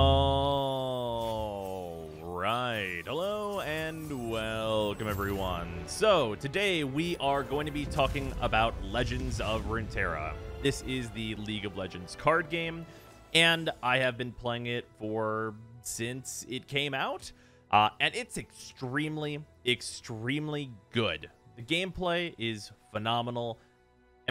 All right. Hello and welcome, everyone. So, today we are going to be talking about Legends of Runeterra. This is the League of Legends card game, and I have been playing it for since it came out, uh, and it's extremely, extremely good. The gameplay is phenomenal,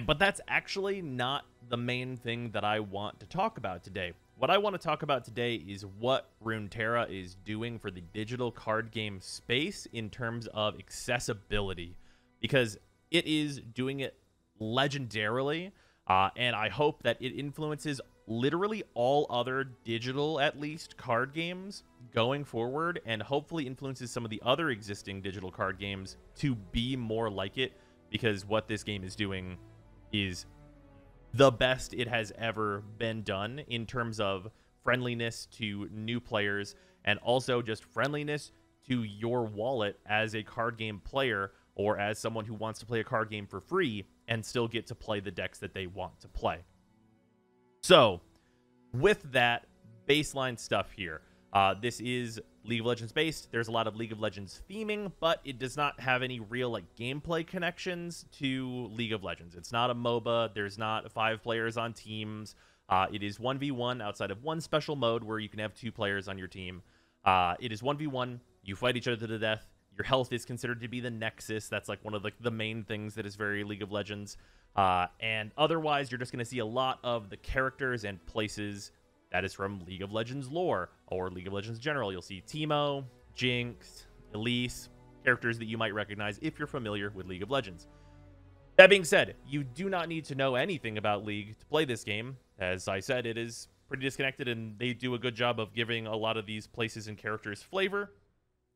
but that's actually not the main thing that I want to talk about today. What I want to talk about today is what Runeterra is doing for the digital card game space in terms of accessibility, because it is doing it legendarily, uh, and I hope that it influences literally all other digital, at least, card games going forward, and hopefully influences some of the other existing digital card games to be more like it, because what this game is doing is the best it has ever been done in terms of friendliness to new players and also just friendliness to your wallet as a card game player or as someone who wants to play a card game for free and still get to play the decks that they want to play. So, with that baseline stuff here, uh, this is League of Legends based. There's a lot of League of Legends theming, but it does not have any real like gameplay connections to League of Legends. It's not a MOBA. There's not five players on teams. Uh, it is 1v1 outside of one special mode where you can have two players on your team. Uh, it is 1v1. You fight each other to the death. Your health is considered to be the nexus. That's like one of the, the main things that is very League of Legends. Uh, and otherwise, you're just going to see a lot of the characters and places that is from League of Legends lore or League of Legends general. You'll see Teemo, Jinx, Elise, characters that you might recognize if you're familiar with League of Legends. That being said, you do not need to know anything about League to play this game. As I said, it is pretty disconnected, and they do a good job of giving a lot of these places and characters flavor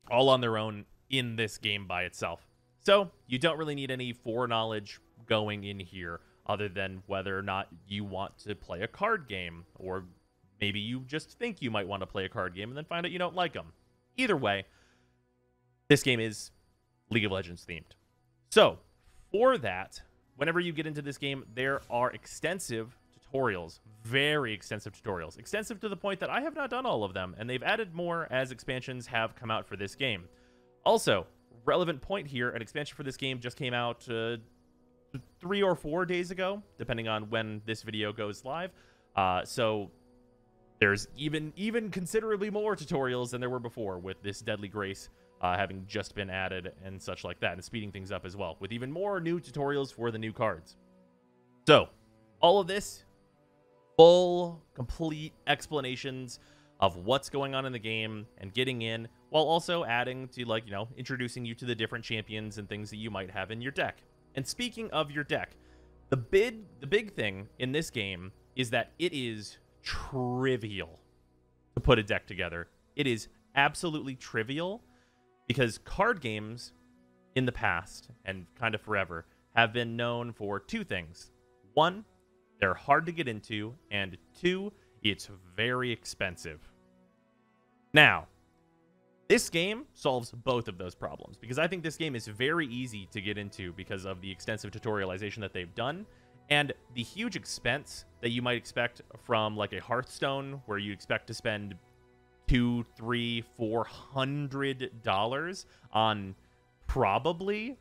all on their own in this game by itself. So you don't really need any foreknowledge going in here other than whether or not you want to play a card game or Maybe you just think you might want to play a card game and then find out you don't like them. Either way, this game is League of Legends themed. So, for that, whenever you get into this game, there are extensive tutorials, very extensive tutorials, extensive to the point that I have not done all of them, and they've added more as expansions have come out for this game. Also, relevant point here, an expansion for this game just came out uh, three or four days ago, depending on when this video goes live. Uh, so there's even even considerably more tutorials than there were before with this Deadly Grace uh, having just been added and such like that, and speeding things up as well, with even more new tutorials for the new cards. So, all of this, full, complete explanations of what's going on in the game and getting in, while also adding to, like, you know, introducing you to the different champions and things that you might have in your deck. And speaking of your deck, the big, the big thing in this game is that it is trivial to put a deck together. It is absolutely trivial because card games in the past and kind of forever have been known for two things. One, they're hard to get into, and two, it's very expensive. Now, this game solves both of those problems because I think this game is very easy to get into because of the extensive tutorialization that they've done and the huge expense that you might expect from like a Hearthstone, where you expect to spend two, three, four hundred dollars on probably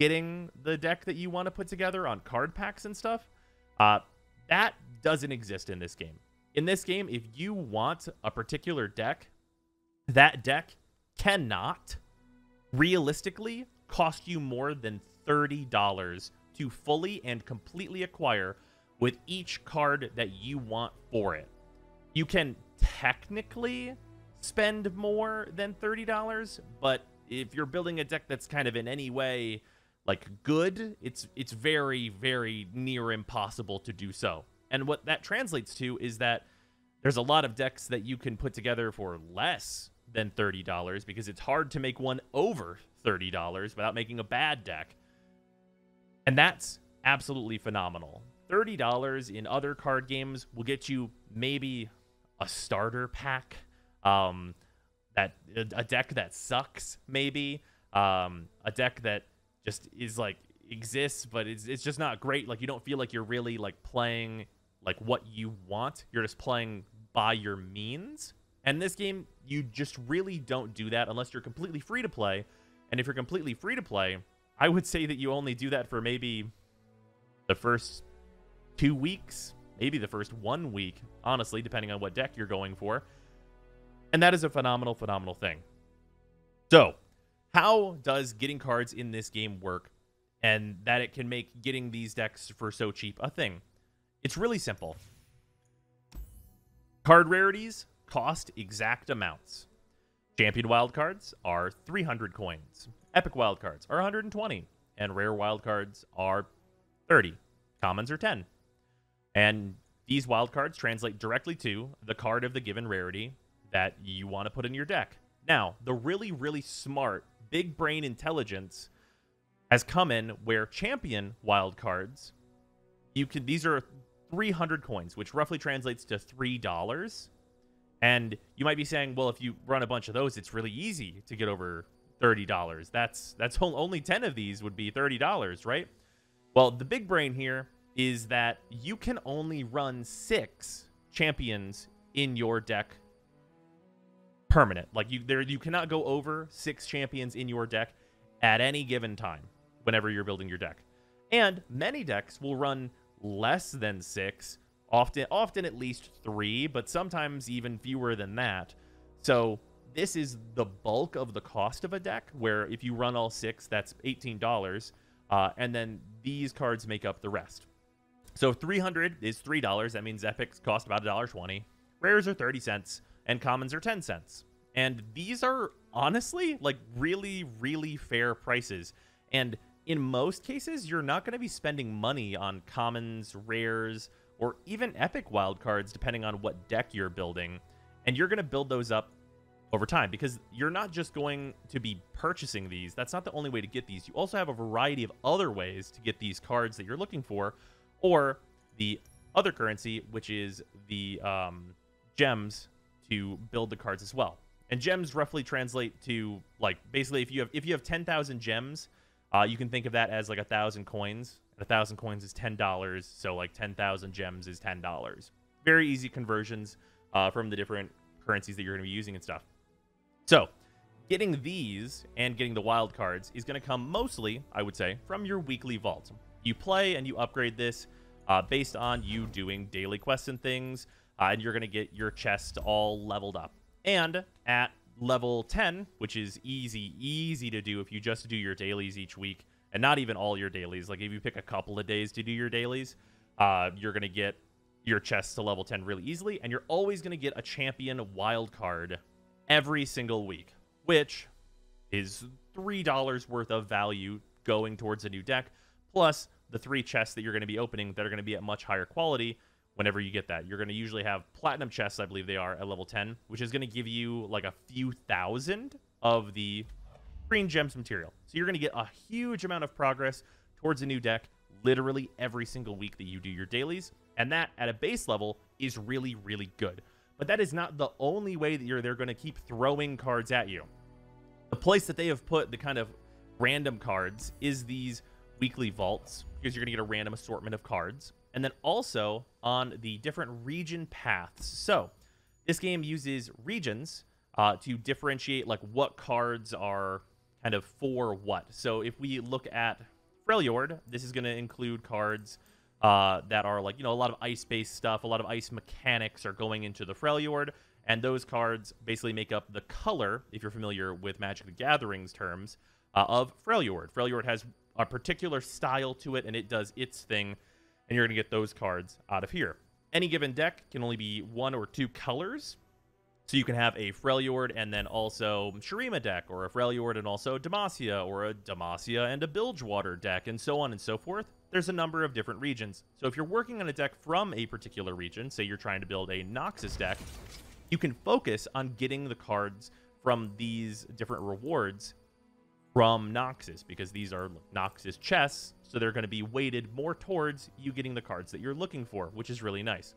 getting the deck that you want to put together on card packs and stuff. Uh, that doesn't exist in this game. In this game, if you want a particular deck, that deck cannot realistically cost you more than $30 to fully and completely acquire with each card that you want for it. You can technically spend more than $30, but if you're building a deck that's kind of in any way like good, it's it's very very near impossible to do so. And what that translates to is that there's a lot of decks that you can put together for less than $30 because it's hard to make one over $30 without making a bad deck. And that's absolutely phenomenal. $30 in other card games will get you maybe a starter pack, um, that a deck that sucks, maybe um, a deck that just is like exists, but it's it's just not great. Like you don't feel like you're really like playing like what you want. You're just playing by your means. And this game, you just really don't do that unless you're completely free to play. And if you're completely free to play, I would say that you only do that for maybe the first two weeks, maybe the first one week, honestly, depending on what deck you're going for. And that is a phenomenal, phenomenal thing. So, how does getting cards in this game work and that it can make getting these decks for so cheap a thing? It's really simple. Card rarities cost exact amounts. Champion wildcards are 300 coins. Epic wildcards are 120. And rare wildcards are 30. Commons are 10. And these wildcards translate directly to the card of the given rarity that you want to put in your deck. Now, the really, really smart, big brain intelligence has come in where champion wildcards, you can these are 300 coins, which roughly translates to $3. And you might be saying, well, if you run a bunch of those, it's really easy to get over $30. That's that's only 10 of these would be $30, right? Well, the big brain here is that you can only run 6 champions in your deck permanent. Like you there you cannot go over 6 champions in your deck at any given time whenever you're building your deck. And many decks will run less than 6 often often at least three, but sometimes even fewer than that. So this is the bulk of the cost of a deck, where if you run all six, that's $18, uh, and then these cards make up the rest. So 300 is $3. That means epics cost about $1.20. Rares are 30 cents, and commons are 10 cents. And these are honestly like really, really fair prices. And in most cases, you're not going to be spending money on commons, rares, or even epic wildcards, depending on what deck you're building. And you're going to build those up over time because you're not just going to be purchasing these. That's not the only way to get these. You also have a variety of other ways to get these cards that you're looking for, or the other currency, which is the um, gems to build the cards as well. And gems roughly translate to like basically if you have if you have 10,000 gems, uh, you can think of that as like a thousand coins a thousand coins is ten dollars, so like ten thousand gems is ten dollars. Very easy conversions uh, from the different currencies that you're going to be using and stuff. So, getting these and getting the wild cards is going to come mostly, I would say, from your weekly vault. You play and you upgrade this uh, based on you doing daily quests and things, uh, and you're going to get your chest all leveled up. And at level 10, which is easy, easy to do if you just do your dailies each week, and not even all your dailies. Like if you pick a couple of days to do your dailies, uh, you're gonna get your chests to level 10 really easily, and you're always gonna get a champion wild card every single week, which is three dollars worth of value going towards a new deck, plus the three chests that you're going to be opening that are going to be at much higher quality whenever you get that. You're going to usually have platinum chests, I believe they are, at level 10, which is going to give you like a few thousand of the green gems material. So you're going to get a huge amount of progress towards a new deck literally every single week that you do your dailies. And that at a base level is really, really good. But that is not the only way that you're they're going to keep throwing cards at you. The place that they have put the kind of random cards is these weekly vaults because you're going to get a random assortment of cards. And then also on the different region paths. So this game uses regions uh, to differentiate like what cards are kind of for what. So if we look at Freljord, this is going to include cards uh, that are like, you know, a lot of ice-based stuff, a lot of ice mechanics are going into the Freljord, and those cards basically make up the color, if you're familiar with Magic the Gathering's terms, uh, of Freljord. Freljord has a particular style to it, and it does its thing, and you're to get those cards out of here. Any given deck can only be one or two colors, so you can have a Freljord and then also Shurima deck, or a Freljord and also Demacia, or a Demacia and a Bilgewater deck, and so on and so forth. There's a number of different regions. So if you're working on a deck from a particular region, say you're trying to build a Noxus deck, you can focus on getting the cards from these different rewards from Noxus, because these are Noxus chests, so they're going to be weighted more towards you getting the cards that you're looking for, which is really nice.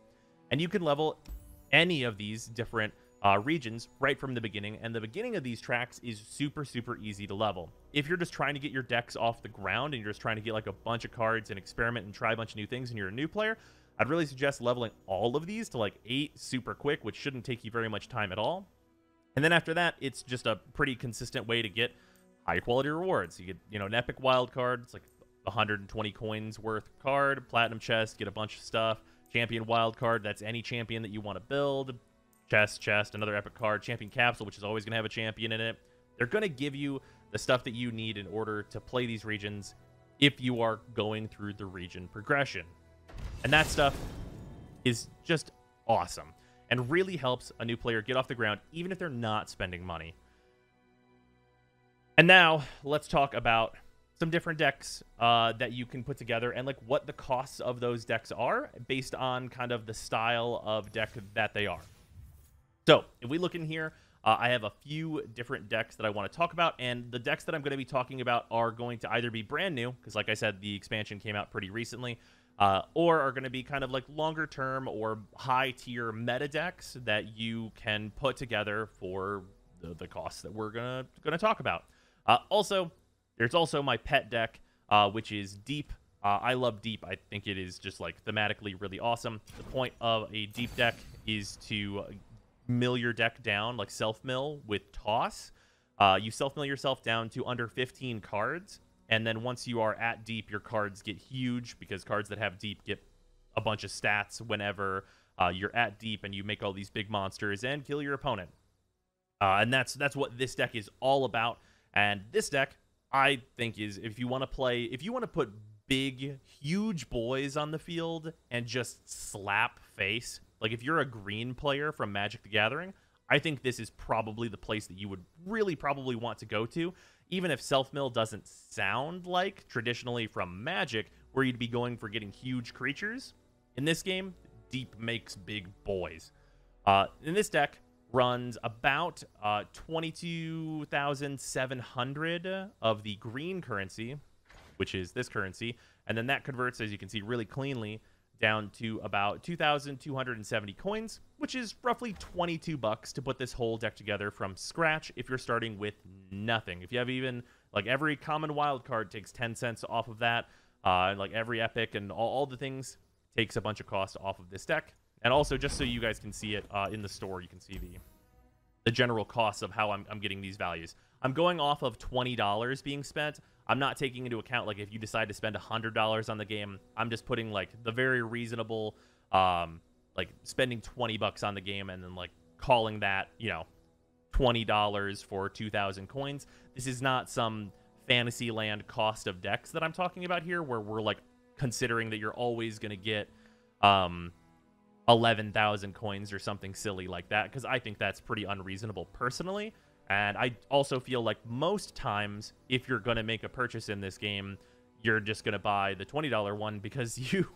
And you can level any of these different uh, regions right from the beginning, and the beginning of these tracks is super, super easy to level. If you're just trying to get your decks off the ground and you're just trying to get like a bunch of cards and experiment and try a bunch of new things and you're a new player, I'd really suggest leveling all of these to like eight super quick, which shouldn't take you very much time at all. And then after that, it's just a pretty consistent way to get high quality rewards. You get, you know, an epic wild card. It's like 120 coins worth card, platinum chest, get a bunch of stuff. Champion wild card, that's any champion that you want to build. Chest, chest, another epic card. Champion capsule, which is always going to have a champion in it. They're going to give you the stuff that you need in order to play these regions if you are going through the region progression. And that stuff is just awesome and really helps a new player get off the ground, even if they're not spending money. And now let's talk about some different decks uh, that you can put together and like what the costs of those decks are based on kind of the style of deck that they are. So if we look in here, uh, I have a few different decks that I want to talk about, and the decks that I'm going to be talking about are going to either be brand new, because like I said, the expansion came out pretty recently, uh, or are going to be kind of like longer term or high tier meta decks that you can put together for the, the costs that we're gonna gonna talk about. Uh, also, there's also my pet deck, uh, which is Deep. Uh, I love Deep. I think it is just like thematically really awesome. The point of a Deep deck is to mill your deck down, like self mill with toss. Uh, you self mill yourself down to under 15 cards, and then once you are at deep, your cards get huge because cards that have deep get a bunch of stats whenever uh, you're at deep and you make all these big monsters and kill your opponent. Uh, and that's that's what this deck is all about. And this deck, I think, is if you want to play, if you want to put big, huge boys on the field and just slap face like if you're a green player from Magic the Gathering, I think this is probably the place that you would really probably want to go to, even if self mill doesn't sound like traditionally from Magic, where you'd be going for getting huge creatures. In this game, deep makes big boys. Uh, in this deck, runs about uh, 22,700 of the green currency, which is this currency, and then that converts, as you can see, really cleanly down to about 2,270 coins, which is roughly 22 bucks to put this whole deck together from scratch if you're starting with nothing. If you have even, like, every common wild card takes 10 cents off of that, uh, and, like, every epic and all, all, the things takes a bunch of cost off of this deck. And also, just so you guys can see it uh, in the store, you can see the the general costs of how I'm, I'm getting these values. I'm going off of $20 being spent. I'm not taking into account like if you decide to spend $100 on the game, I'm just putting like the very reasonable um like spending 20 bucks on the game and then like calling that, you know, $20 for 2000 coins. This is not some Fantasyland cost of decks that I'm talking about here where we're like considering that you're always going to get um 11,000 coins or something silly like that because I think that's pretty unreasonable personally. And I also feel like most times, if you're going to make a purchase in this game, you're just going to buy the $20 one because you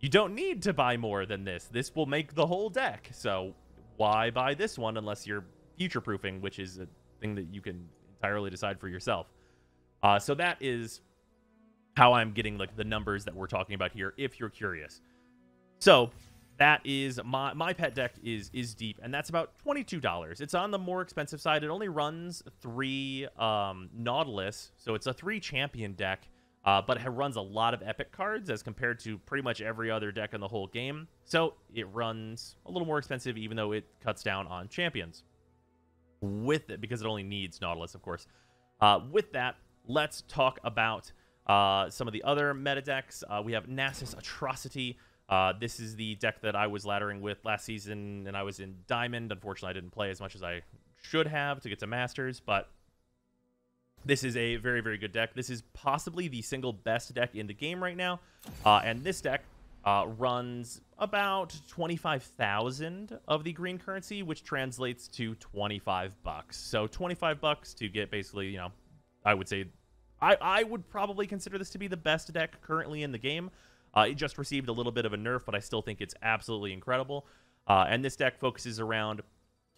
you don't need to buy more than this. This will make the whole deck. So why buy this one unless you're future proofing, which is a thing that you can entirely decide for yourself. Uh, so that is how I'm getting like the numbers that we're talking about here. If you're curious, so that is my my pet deck is is deep and that's about $22 it's on the more expensive side. It only runs three um, nautilus so it's a three champion deck uh, but it runs a lot of epic cards as compared to pretty much every other deck in the whole game. So it runs a little more expensive even though it cuts down on champions. With it because it only needs nautilus of course. Uh, with that let's talk about uh, some of the other meta decks. Uh, we have nasus atrocity uh, this is the deck that I was laddering with last season, and I was in Diamond. Unfortunately, I didn't play as much as I should have to get to Masters, but this is a very, very good deck. This is possibly the single best deck in the game right now, uh, and this deck uh, runs about 25,000 of the green currency, which translates to 25 bucks. So 25 bucks to get basically, you know, I would say, I, I would probably consider this to be the best deck currently in the game. Uh, it just received a little bit of a nerf, but I still think it's absolutely incredible. Uh, and this deck focuses around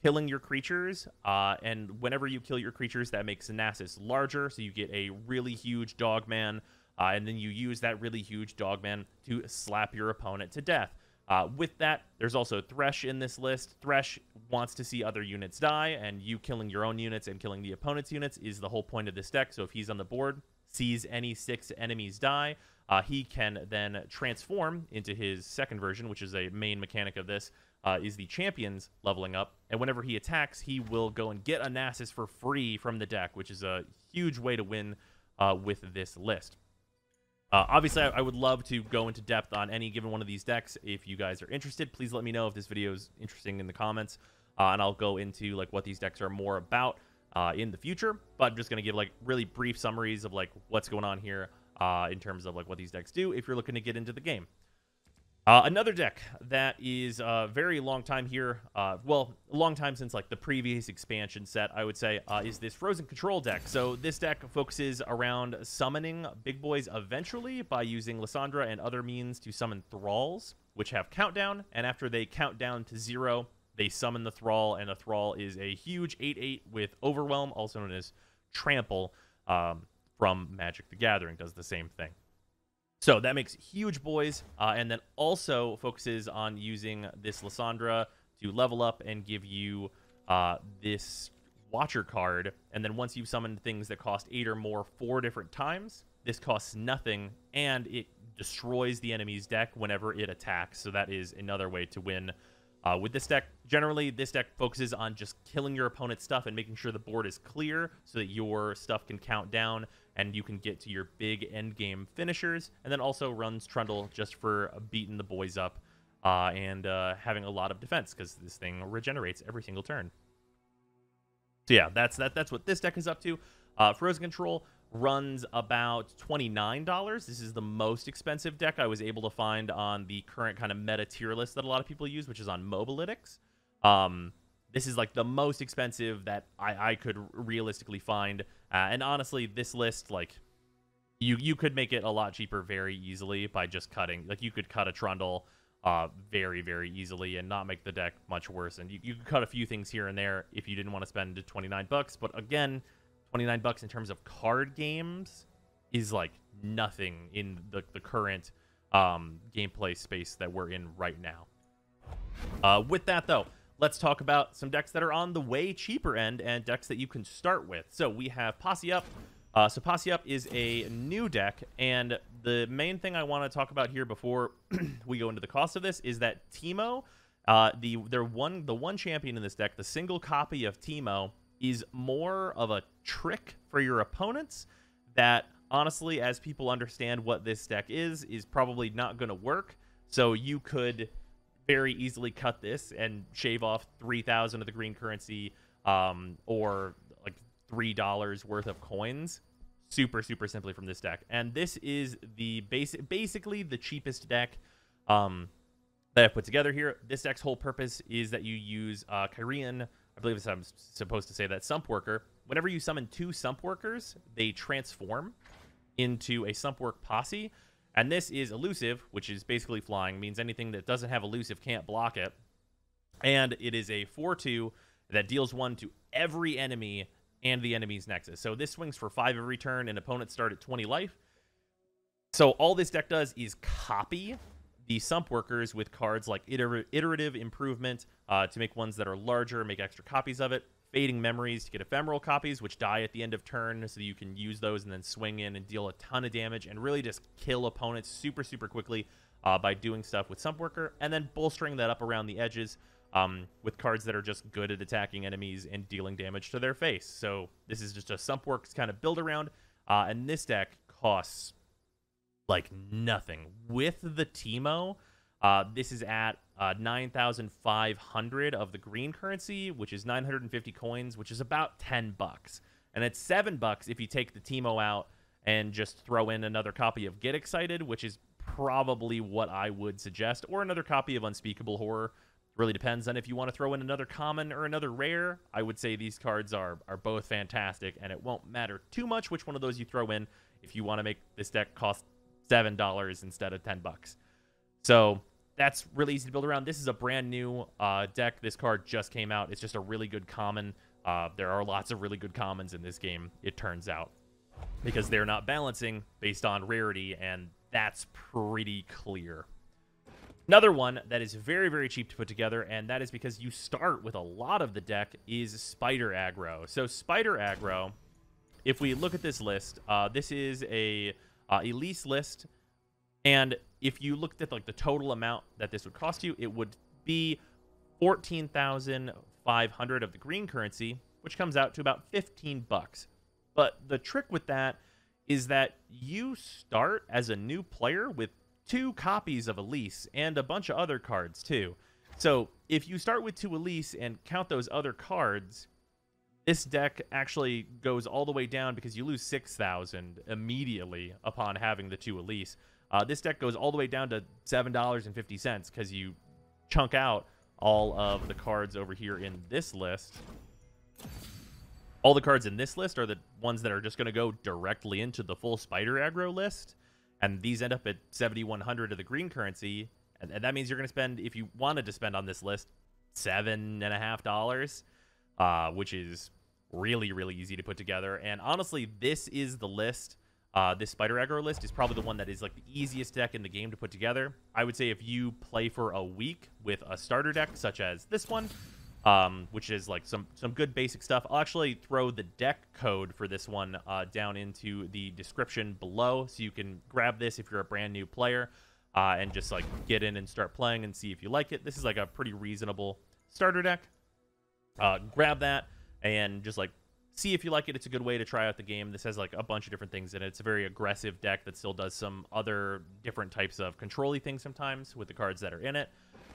killing your creatures, uh, and whenever you kill your creatures, that makes Nasus larger, so you get a really huge dogman, uh, and then you use that really huge dogman to slap your opponent to death. Uh, with that, there's also Thresh in this list. Thresh wants to see other units die, and you killing your own units and killing the opponent's units is the whole point of this deck. So if he's on the board, sees any six enemies die, uh, he can then transform into his second version, which is a main mechanic of this, uh, is the champions leveling up. And whenever he attacks, he will go and get a Nasus for free from the deck, which is a huge way to win uh, with this list. Uh, obviously, I, I, would love to go into depth on any given one of these decks. If you guys are interested, please let me know if this video is interesting in the comments, uh, and I'll go into like what these decks are more about uh, in the future. But I'm just gonna give like really brief summaries of like what's going on here uh, in terms of like what these decks do if you're looking to get into the game. Uh, another deck that is a uh, very long time here, uh, well, a long time since like the previous expansion set, I would say, uh, is this Frozen Control deck. So this deck focuses around summoning big boys eventually by using Lissandra and other means to summon Thralls, which have countdown, and after they count down to zero, they summon the Thrall, and a Thrall is a huge 8-8 with Overwhelm, also known as Trample, um, from Magic the Gathering, does the same thing. So that makes huge boys, uh, and then also focuses on using this Lissandra to level up and give you uh, this Watcher card. And then once you've summoned things that cost eight or more four different times, this costs nothing, and it destroys the enemy's deck whenever it attacks. So that is another way to win uh, with this deck, generally, this deck focuses on just killing your opponent's stuff and making sure the board is clear so that your stuff can count down and you can get to your big end game finishers. And then also runs Trundle just for beating the boys up uh, and uh, having a lot of defense because this thing regenerates every single turn. So yeah, that's that. That's what this deck is up to. Uh, Frozen Control runs about $29. This is the most expensive deck I was able to find on the current kind of meta tier list that a lot of people use, which is on Mobalytics. Um, this is like the most expensive that I, I could realistically find. Uh, and honestly, this list, like, you you could make it a lot cheaper very easily by just cutting. Like, you could cut a Trundle uh, very, very easily and not make the deck much worse. And you, you could cut a few things here and there if you didn't want to spend 29 bucks. But again, 29 bucks in terms of card games is like nothing in the, the current um, gameplay space that we're in right now. Uh, with that, though, let's talk about some decks that are on the way cheaper end and decks that you can start with. So we have Posse Up. Uh, so Posse Up is a new deck, and the main thing I want to talk about here before we go into the cost of this is that Teemo, uh, the their one the one champion in this deck, the single copy of Teemo, is more of a trick for your opponents that honestly as people understand what this deck is is probably not going to work so you could very easily cut this and shave off 3000 of the green currency um, or like three dollars worth of coins super super simply from this deck and this is the basic basically the cheapest deck um, that i've put together here this deck's whole purpose is that you use uh, Kyrian I believe I'm supposed to say that sump worker. Whenever you summon two sump workers, they transform into a sump work posse. And this is elusive, which is basically flying, means anything that doesn't have elusive can't block it. And it is a 4 2 that deals one to every enemy and the enemy's nexus. So this swings for 5 every turn, and opponents start at 20 life. So all this deck does is copy the sump workers with cards like iter- iterative improvement uh, to make ones that are larger, make extra copies of it. Fading memories to get ephemeral copies, which die at the end of turn, so you can use those and then swing in and deal a ton of damage and really just kill opponents super, super quickly uh, by doing stuff with Sump Worker, and then bolstering that up around the edges um, with cards that are just good at attacking enemies and dealing damage to their face. So this is just a Sump Works kind of build around, uh, and this deck costs like nothing. With the Teemo, uh, this is at uh, 9,500 of the green currency, which is 950 coins, which is about 10 bucks. And it's 7 bucks if you take the Teemo out and just throw in another copy of Get Excited, which is probably what I would suggest, or another copy of Unspeakable Horror. Really depends on if you want to throw in another common or another rare. I would say these cards are are both fantastic, and it won't matter too much which one of those you throw in if you want to make this deck cost seven dollars instead of ten bucks. So that's really easy to build around. This is a brand new uh, deck. This card just came out. It's just a really good common. Uh, there are lots of really good commons in this game. It turns out because they're not balancing based on rarity, and that's pretty clear. Another one that is very, very cheap to put together, and that is because you start with a lot of the deck, is Spider Aggro. So Spider Aggro, if we look at this list, uh, this is a uh, Elise list And if you looked at like the total amount that this would cost you, it would be 14,500 of the green currency, which comes out to about 15 bucks. But the trick with that is that you start as a new player with two copies of Elise and a bunch of other cards too. So if you start with two Elise and count those other cards, this deck actually goes all the way down because you lose 6,000 immediately upon having the two Elise. Uh, this deck goes all the way down to $7.50 because you chunk out all of the cards over here in this list. All the cards in this list are the ones that are just going to go directly into the full spider aggro list. And these end up at 7,100 of the green currency. And, and that means you're going to spend, if you wanted to spend on this list, seven and a half dollars, uh, which is really, really easy to put together. And honestly, this is the list uh, this Spider Aggro list is probably the one that is like the easiest deck in the game to put together. I would say if you play for a week with a starter deck such as this one, um, which is like some some good basic stuff. I'll actually throw the deck code for this one uh, down into the description below, so you can grab this if you're a brand new player uh, and just like get in and start playing and see if you like it. This is like a pretty reasonable starter deck. Uh, grab that and just like see if you like it. It's a good way to try out the game. This has like a bunch of different things in it. It's a very aggressive deck that still does some other different types of controlly things sometimes with the cards that are in it.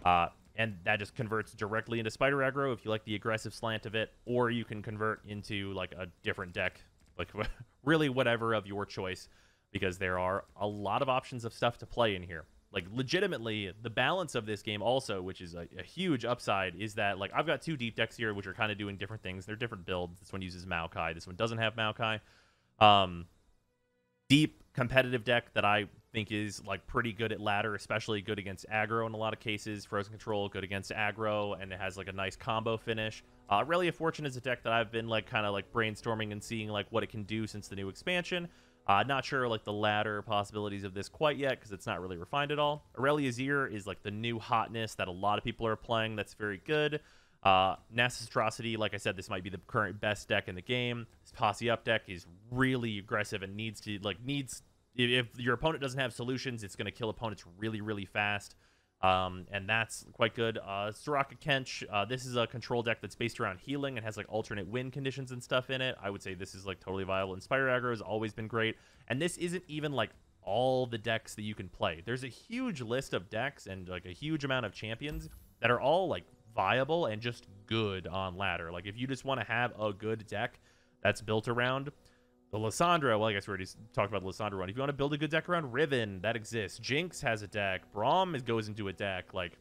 Uh, and that just converts directly into Spider Aggro if you like the aggressive slant of it, or you can convert into like a different deck, like really whatever of your choice, because there are a lot of options of stuff to play in here like legitimately the balance of this game also which is a, a, huge upside is that like i've got two deep decks here which are kind of doing different things. They're different builds. This one uses maokai. This one doesn't have maokai. Um deep competitive deck that i think is like pretty good at ladder especially good against aggro in a lot of cases. Frozen control good against aggro and it has like a nice combo finish. Uh really a fortune is a deck that i've been like kind of like brainstorming and seeing like what it can do since the new expansion uh, not sure like the ladder possibilities of this quite yet because it's not really refined at all. Irelia's Azir is like the new hotness that a lot of people are playing. That's very good. Uh, Nasus Atrocity, like I said, this might be the current best deck in the game. This Posse Up deck is really aggressive and needs to like needs if your opponent doesn't have solutions, it's going to kill opponents really really fast. Um, and that's quite good. Uh, Soraka Kench, uh, this is a control deck that's based around healing and has like alternate win conditions and stuff in it. I would say this is like totally viable. Inspire Aggro has always been great. And this isn't even like all the decks that you can play. There's a huge list of decks and like a huge amount of champions that are all like viable and just good on ladder. Like if you just want to have a good deck that's built around the Lissandra, well, I guess we already talked about the Lissandra one. If you want to build a good deck around Riven, that exists. Jinx has a deck. Braum goes into a deck. Like,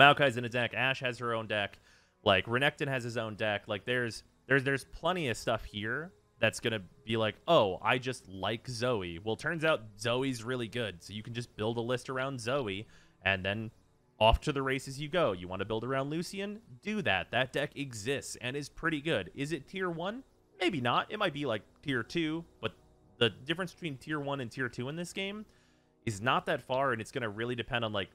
Maokai's in a deck. Ashe has her own deck. Like, Renekton has his own deck. Like, there's there's there's plenty of stuff here that's gonna be like, oh, I just like Zoe. Well, turns out Zoe's really good, so you can just build a list around Zoe, and then off to the races you go. You want to build around Lucian? Do that. That deck exists and is pretty good. Is it tier one? Maybe not. It might be like tier two, but the difference between tier one and tier two in this game is not that far, and it's going to really depend on like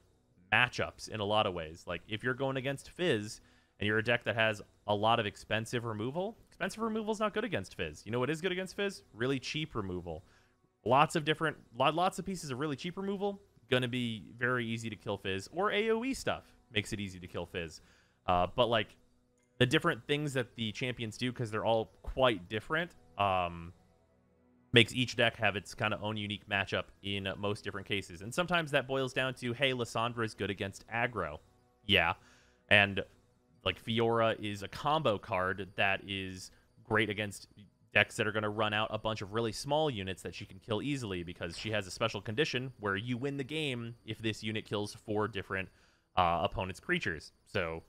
matchups in a lot of ways. Like if you're going against Fizz and you're a deck that has a lot of expensive removal, expensive removal is not good against Fizz. You know what is good against Fizz? Really cheap removal. Lots of different, lots of pieces of really cheap removal going to be very easy to kill Fizz, or AOE stuff makes it easy to kill Fizz. Uh, but like the different things that the champions do because they're all quite different um, makes each deck have its kind of own unique matchup in most different cases. And sometimes that boils down to, hey, Lissandra is good against aggro. Yeah. And like Fiora is a combo card that is great against decks that are going to run out a bunch of really small units that she can kill easily because she has a special condition where you win the game if this unit kills four different uh, opponent's creatures. So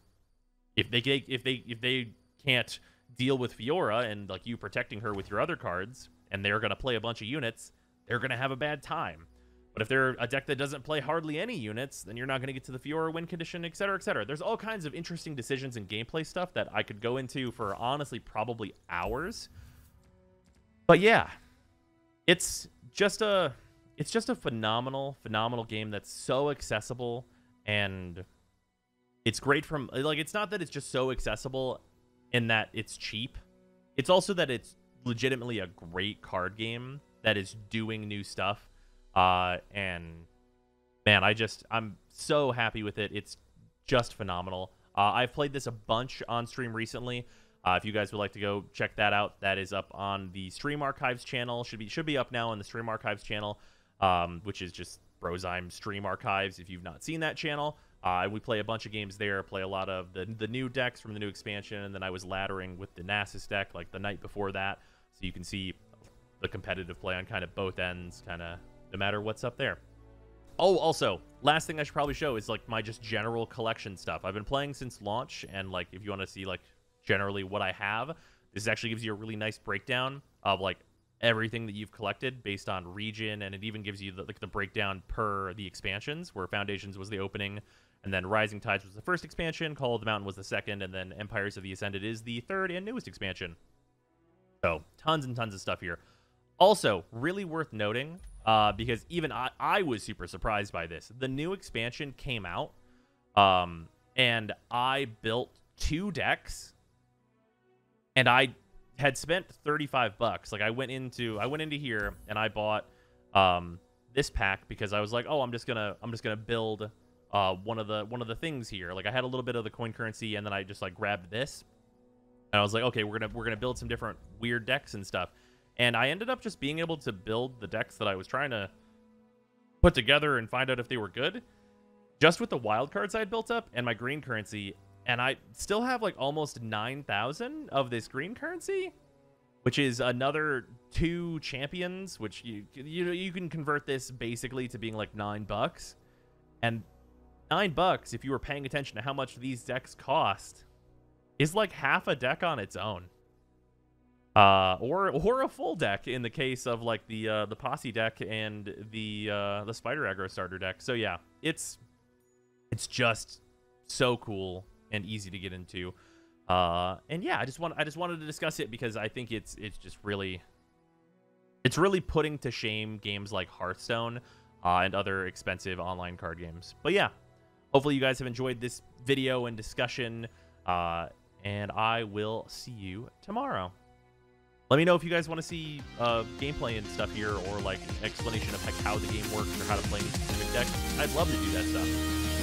if they if they if they can't deal with Fiora and like you protecting her with your other cards, and they're gonna play a bunch of units, they're gonna have a bad time. But if they're a deck that doesn't play hardly any units, then you're not going to get to the Fiora win condition, et cetera, et cetera. There's all kinds of interesting decisions and gameplay stuff that I could go into for honestly probably hours. But yeah, it's just a it's just a phenomenal, phenomenal game that's so accessible and it's great from like it's not that it's just so accessible in that it's cheap. It's also that it's legitimately a great card game that is doing new stuff. Uh, and man, I just I'm so happy with it. It's just phenomenal. Uh, I've played this a bunch on stream recently. Uh, if you guys would like to go check that out, that is up on the Stream Archives channel. Should be should be up now on the Stream Archives channel, um, which is just Brozime Stream Archives. If you've not seen that channel, uh, we play a bunch of games there. Play a lot of the the new decks from the new expansion, and then I was laddering with the Nasus deck like the night before that, so you can see the competitive play on kind of both ends, kind of no matter what's up there. Oh, also, last thing I should probably show is like my just general collection stuff. I've been playing since launch, and like if you want to see like generally what I have. This actually gives you a really nice breakdown of like everything that you've collected based on region, and it even gives you the, like the breakdown per the expansions, where Foundations was the opening, and then Rising Tides was the first expansion, Call of the Mountain was the second, and then Empires of the Ascended is the third and newest expansion. So tons and tons of stuff here. Also, really worth noting, uh, because even I, I was super surprised by this. The new expansion came out, um, and I built two decks and I had spent 35 bucks. Like I went into I went into here and I bought um this pack because I was like, "Oh, I'm just to I'm just to build uh one of the one of the things here." Like I had a little bit of the coin currency and then I just like grabbed this. And I was like, "Okay, we're to we're to build some different weird decks and stuff." And I ended up just being able to build the decks that I was trying to put together and find out if they were good just with the wild cards I had built up and my green currency and I still have like almost 9,000 of this green currency, which is another two champions, which you you you can convert this basically to being like 9 bucks. And 9 bucks if you were paying attention to how much these decks cost is like half a deck on its own. Uh, or or a full deck in the case of like the uh, the posse deck and the uh, the spider aggro starter deck. So yeah, it's it's just so cool and easy to get into. Uh, and yeah, I just want I just wanted to discuss it because I think it's it's just really it's really putting to shame games like Hearthstone uh, and other expensive online card games. But yeah, hopefully you guys have enjoyed this video and discussion, uh, and I will see you tomorrow. Let me know if you guys want to see uh, gameplay and stuff here, or like an explanation of how the game works or how to play specific deck. I'd love to do that stuff.